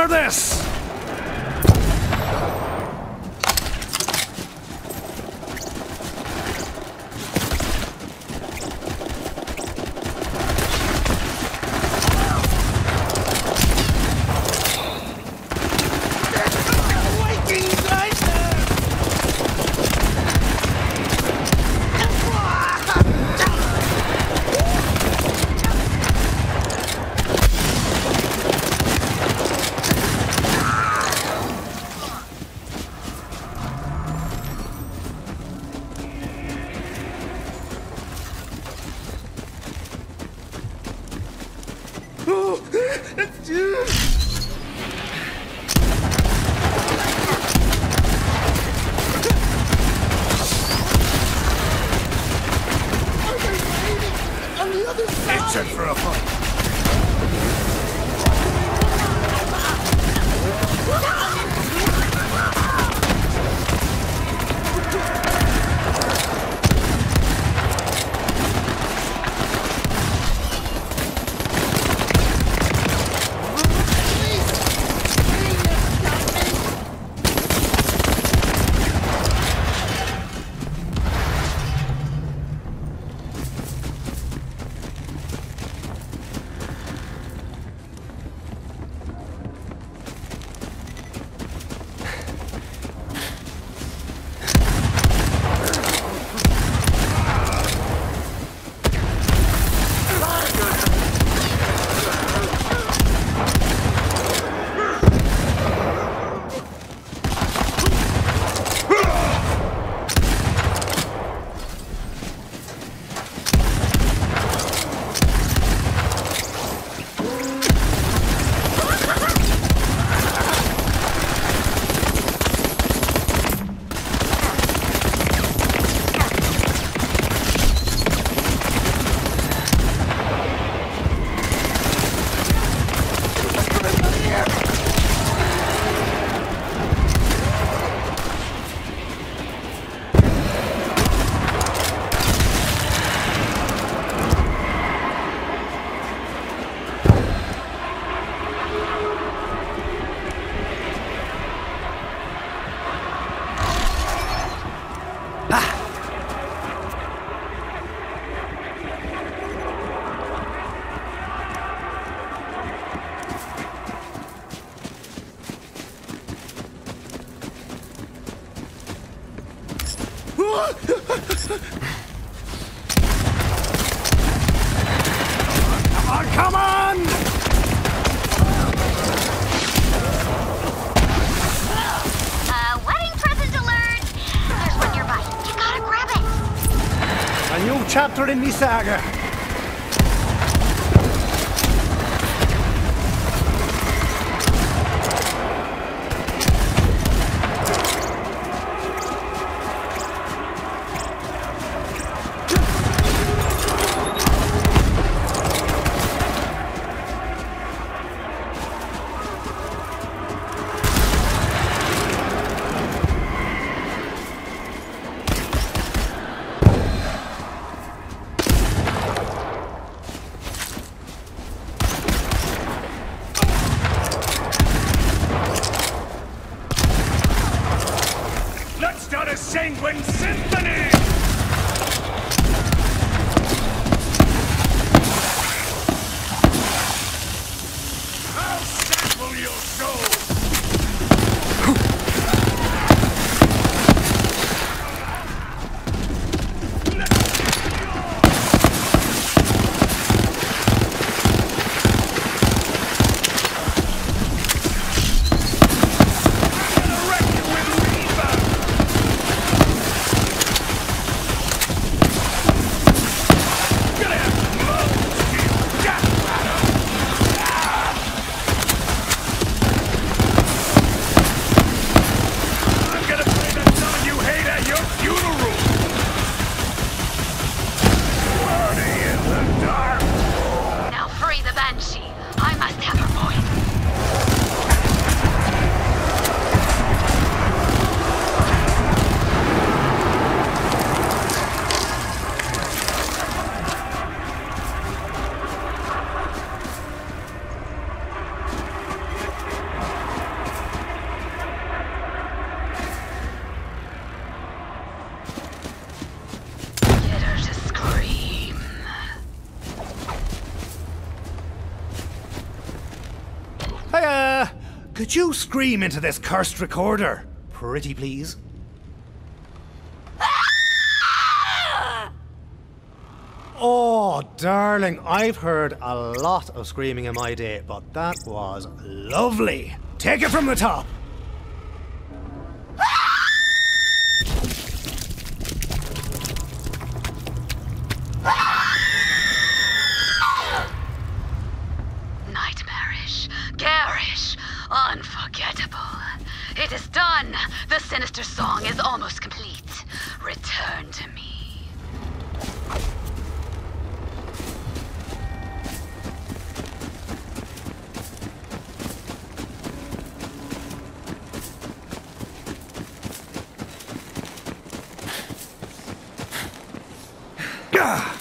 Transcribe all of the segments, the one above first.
For this! A fight. Come chapter in me saga. Could you scream into this cursed recorder? Pretty please? Oh, darling, I've heard a lot of screaming in my day, but that was lovely. Take it from the top. Gah!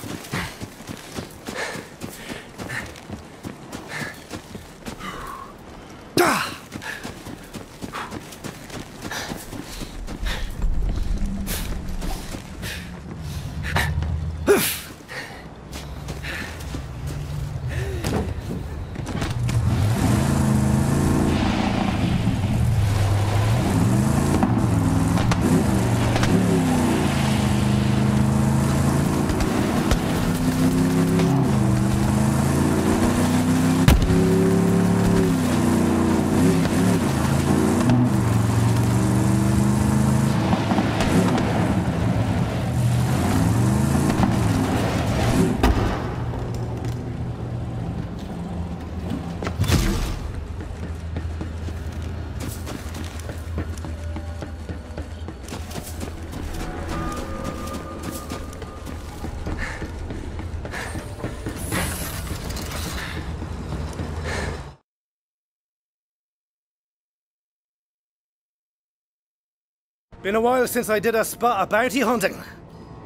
Been a while since I did a spot of bounty hunting.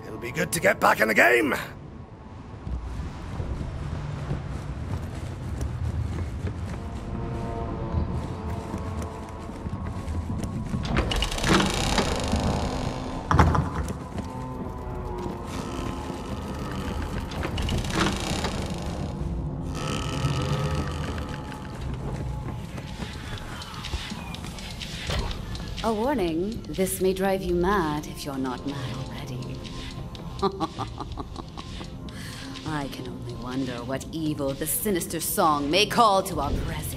It'll be good to get back in the game. A warning this may drive you mad if you're not mad already. I can only wonder what evil the sinister song may call to our presence.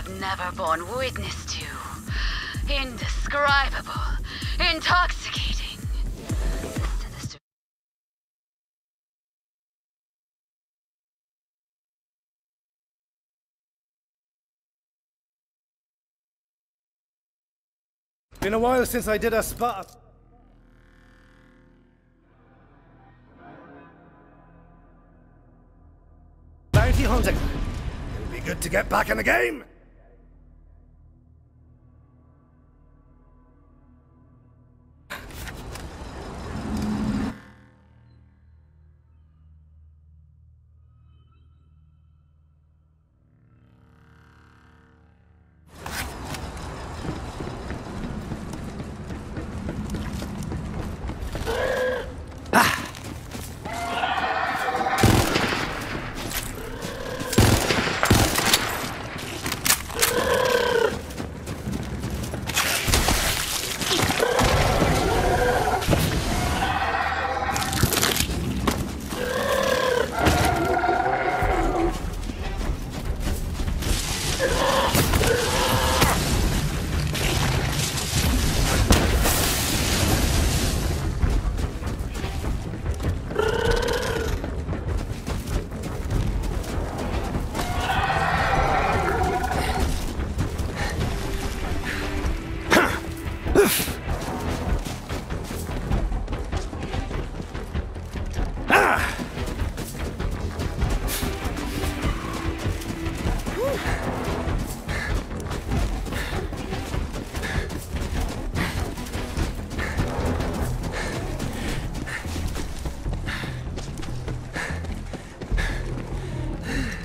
Have never borne witness to. Indescribable, intoxicating. Been a while since I did a spot. Bounty hunting. It'll be good to get back in the game.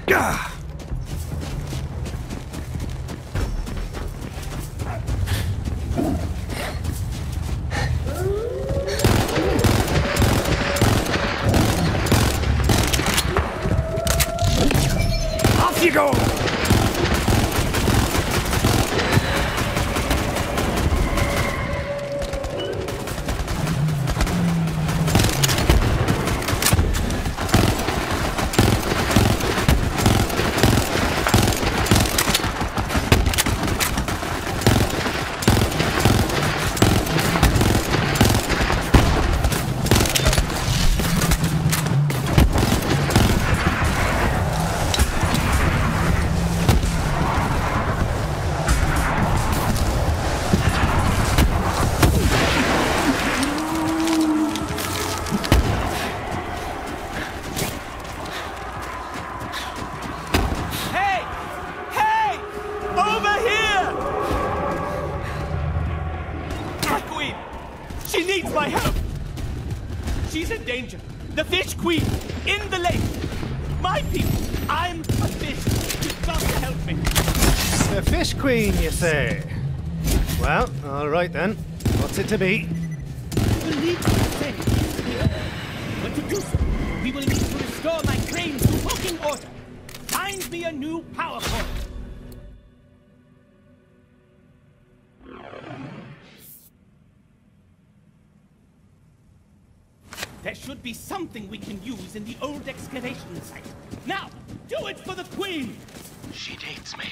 Gah! Queen, say? Well, alright then. What's it to be? will need to defend. But to do so, we will need to restore my cranes to working order. Find me a new power core. There should be something we can use in the old excavation site. Now, do it for the Queen! She needs me.